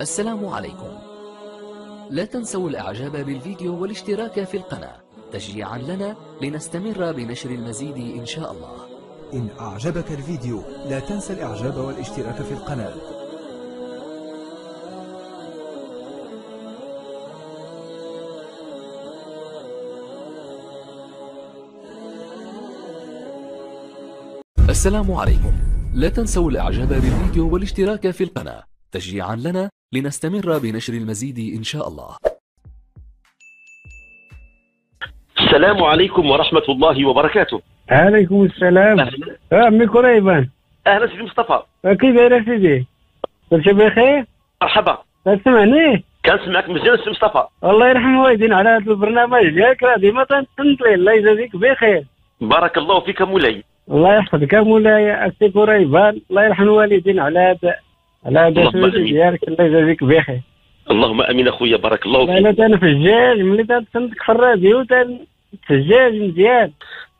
السلام عليكم. لا تنسوا الإعجاب بالفيديو والاشتراك في القناة. تشجيعا لنا لنستمر بنشر المزيد إن شاء الله. إن أعجبك الفيديو لا تنسى الإعجاب والاشتراك في القناة. السلام عليكم. لا تنسوا الإعجاب بالفيديو والاشتراك في القناة. تشجيعا لنا لنستمر بنشر المزيد إن شاء الله. السلام عليكم ورحمة الله وبركاته. عليكم السلام. أهلا. آه، عمي قريبان أهلا سيدي مصطفى. كيف داير سيدي؟ كلشي بخير؟ مرحبا. تسمعني؟ كان سمعك مزيان سيدي مصطفى. الله يرحم والدين على هذا البرنامج. ديالك راه ديما تنطلي الله يجازيك بخير. بارك الله فيك مولاي. الله يحفظك. يا مولاي أختي قريبان الله يرحم الوالدين على هذا على هذا السويد. ديالك الله يجازيك بخير. اللهم أمين أخويا بارك الله فيك. أنا الجاج ملي تنتك في الراديو تن في الجاج مزيان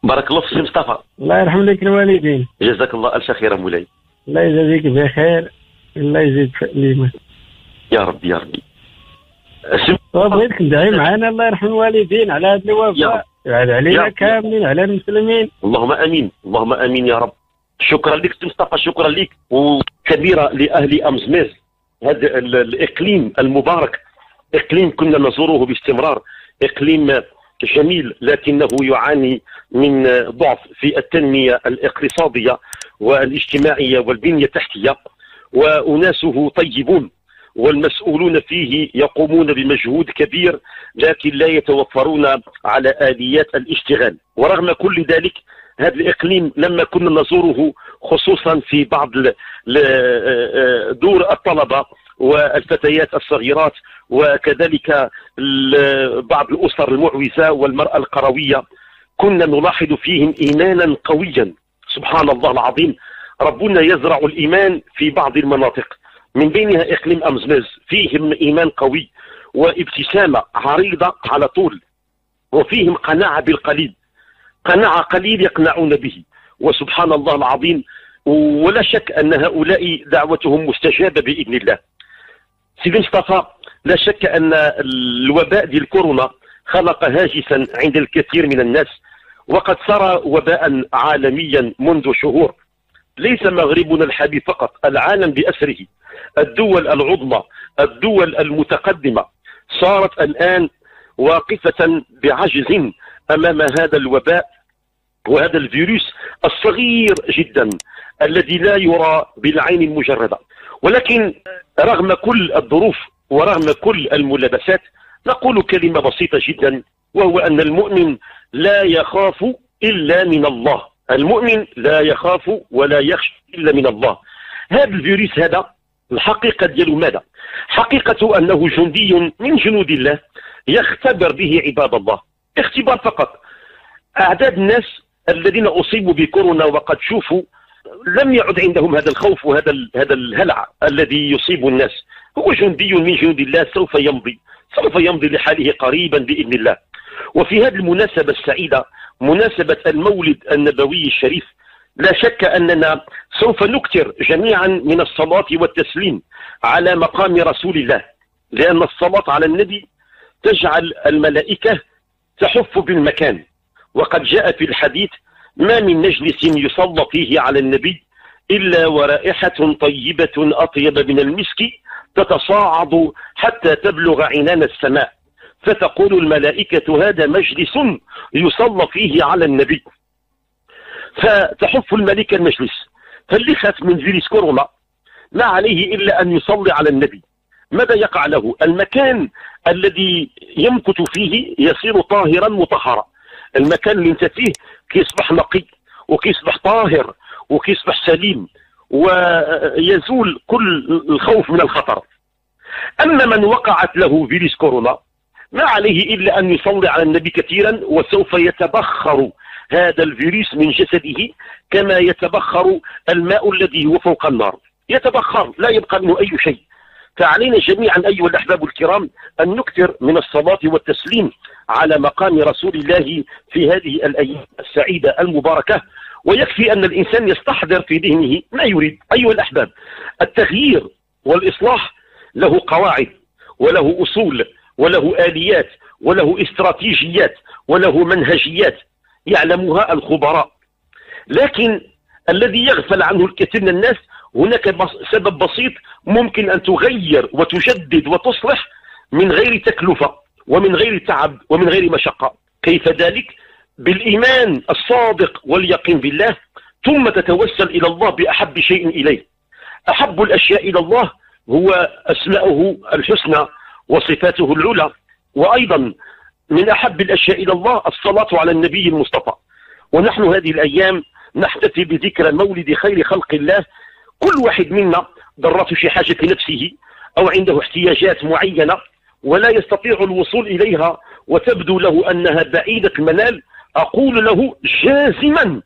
بارك الله فيك مصطفى. الله يرحم لك الوالدين. جزاك الله ألف خير مولاي الله يجازيك بخير. الله يزيد الايمان يا ربي يا ربي. سيدي وبغيتك تدعي معنا الله يرحم الوالدين على هذا الوفاء. يا علينا. كاملين على المسلمين. اللهم أمين اللهم أمين يا رب. شكرا لك مصطفى شكرا لك وكبيرة لأهل امزميز هذا ال- الإقليم المبارك إقليم كنا نزوره باستمرار. إقليم جميل لكنه يعاني من ضعف في التنمية الاقتصادية والاجتماعية والبنية التحتية وأناسه طيبون والمسؤولون فيه يقومون بمجهود كبير لكن لا يتوفرون على آليات الاشتغال. ورغم كل ذلك هذا الإقليم لما كنا نزوره خصوصا في بعض ل- دور الطلبة والفتيات الصغيرات وكذلك بعض الأسر المعوزة والمرأة القروية. كنا نلاحظ فيهم ايمانا قويا. سبحان الله العظيم. ربنا يزرع الإيمان في بعض المناطق. من بينها إقليم أمزمز. فيهم إيمان قوي وابتسامة عريضة على طول. وفيهم قناعة بالقليل. قناعة قليل يقنعون به. وسبحان الله العظيم ولا شك أن هؤلاء دعوتهم مستجابة بإذن الله. سيدي مصطفى لا شك أن الوباء ديال كورونا خلق هاجسا عند الكثير من الناس وقد صار وباء عالميا منذ شهور. ليس مغربنا الحبيب فقط العالم بأسره. الدول العظمى الدول المتقدمة صارت الآن واقفة بعجز أمام هذا الوباء وهذا الفيروس الصغير جدا الذي لا يرى بالعين المجردة. ولكن رغم كل الظروف ورغم كل الملابسات نقول كلمة بسيطة جدا وهو أن المؤمن لا يخاف إلا من الله. المؤمن لا يخاف ولا يخشى إلا من الله. هذا الفيروس هذا الحقيقة ديالو ماذا؟ حقيقة أنه جندي من جنود الله يختبر به عباد الله. اختبار فقط. أعداد الناس الذين أصيبوا بكورونا وقد شوفوا لم يعد عندهم هذا الخوف وهذا هذا الهلع الذي يصيب الناس. هو جندي من جنود الله سوف يمضي سوف يمضي لحاله قريبا بإذن الله. وفي هذه المناسبة السعيدة مناسبة المولد النبوي الشريف لا شك أننا سوف نكثر جميعا من الصلاة والتسليم على مقام رسول الله لأن الصلاة على النبي تجعل الملائكة تحف بالمكان. وقد جاء في الحديث ما من مجلس يصلى فيه على النبي إلا ورائحة طيبة أطيب من المسك تتصاعد حتى تبلغ عنان السماء. فتقول الملائكة هذا مجلس يصلى فيه على النبي. فتحف الملكة المجلس. فاللي خاف من فيروس كورونا ما عليه إلا أن يصلي على النبي. ماذا يقع له؟ المكان الذي يمكث فيه يصير طاهرا مطهرا. المكان اللي انت فيه كيصبح نقي وكيصبح طاهر وكيصبح سليم ويزول كل الخوف من الخطر. اما من وقعت له فيروس كورونا ما عليه إلا أن يصلي على النبي كثيرا وسوف يتبخر هذا الفيروس من جسده كما يتبخر الماء الذي هو فوق النار. يتبخر لا يبقى منه أي شيء. فعلينا جميعا أيها الأحباب الكرام أن نكثر من الصلاة والتسليم على مقام رسول الله في هذه الأيام السعيدة المباركة. ويكفي أن الإنسان يستحضر في ذهنه ما يريد. أيها الأحباب التغيير والإصلاح له قواعد وله أصول وله آليات وله استراتيجيات وله منهجيات يعلمها الخبراء. لكن الذي يغفل عنه الكثير من الناس. هناك سبب بسيط ممكن أن تغير وتجدد وتصلح من غير تكلفة ومن غير تعب ومن غير مشقة. كيف ذلك؟ بالإيمان الصادق واليقين بالله ثم تتوسل إلى الله بأحب شيء إليه. أحب الأشياء إلى الله هو أسماؤه الحسنى وصفاته العلى. وأيضا من أحب الأشياء إلى الله الصلاة على النبي المصطفى. ونحن هذه الأيام نحتفي بذكرى مولد خير خلق الله. كل واحد منا ضرته في حاجة نفسه أو عنده احتياجات معينة ولا يستطيع الوصول إليها وتبدو له أنها بعيدة المنال أقول له جازما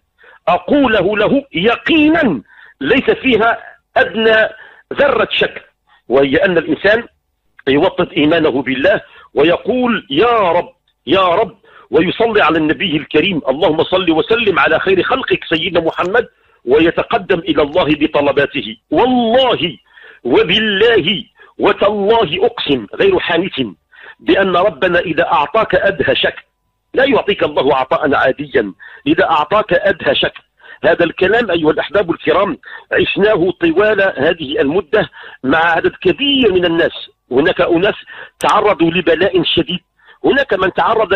أقوله له يقينا ليس فيها أدنى ذرة شك وهي أن الإنسان يوطد إيمانه بالله ويقول يا رب يا رب ويصلي على النبي الكريم. اللهم صل وسلم على خير خلقك سيدنا محمد ويتقدم إلى الله بطلباته. والله وبالله وتالله أقسم غير حانث بأن ربنا إذا أعطاك أدهشك. لا يعطيك الله عطاء عاديا. إذا أعطاك أدهشك. هذا الكلام أيها الأحباب الكرام عشناه طوال هذه المدة مع عدد كبير من الناس. هناك أناس تعرضوا لبلاء شديد. هناك من تعرض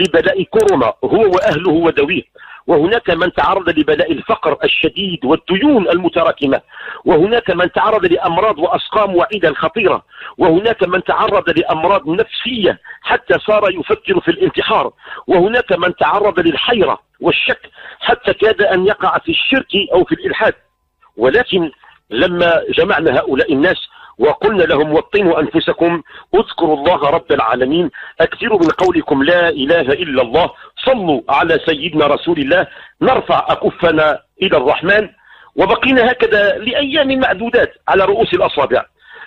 لبلاء كورونا هو وأهله ودويه. وهناك من تعرض لبلاء الفقر الشديد والديون المتراكمة. وهناك من تعرض لأمراض وأسقام وعيدا خطيرة. وهناك من تعرض لأمراض نفسية حتى صار يفكر في الانتحار. وهناك من تعرض للحيرة والشك حتى كاد أن يقع في الشرك أو في الإلحاد. ولكن لما جمعنا هؤلاء الناس وقلنا لهم وطنوا أنفسكم اذكروا الله رب العالمين. أكثروا من قولكم لا إله إلا الله. صلوا على سيدنا رسول الله. نرفع أكفنا إلى الرحمن. وبقينا هكذا لأيام معدودات على رؤوس الأصابع.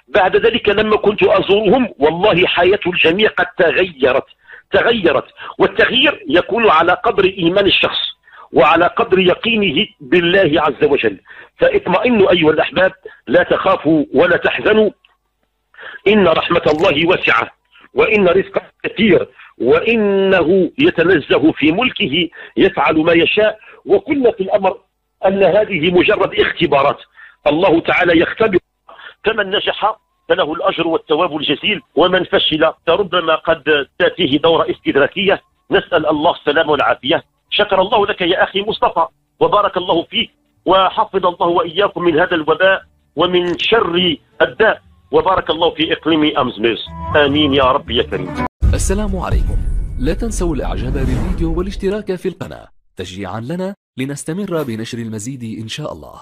بعد ذلك لما كنت أزورهم والله حياة الجميع قد تغيرت. تغيرت. والتغيير يكون على قدر إيمان الشخص. وعلى قدر يقينه بالله عز وجل. فاطمئنوا أيها الأحباب لا تخافوا ولا تحزنوا. إن رحمة الله واسعة وإن رزقه كثير وإنه يتنزه في ملكه يفعل ما يشاء. وكل في الأمر أن هذه مجرد اختبارات. الله تعالى يختبر. فمن نجح فله الأجر والثواب الجزيل ومن فشل فربما قد تأتيه دورة استدراكية. نسأل الله السلامة والعافية. شكر الله لك يا أخي مصطفى وبارك الله فيك وحفظ الله وإياكم من هذا الوباء ومن شر الداء وبارك الله في إقليم أمزمز. آمين يا رب يا كريم. السلام عليكم. لا تنسوا الإعجاب بالفيديو والاشتراك في القناة. تشجيعا لنا لنستمر بنشر المزيد إن شاء الله.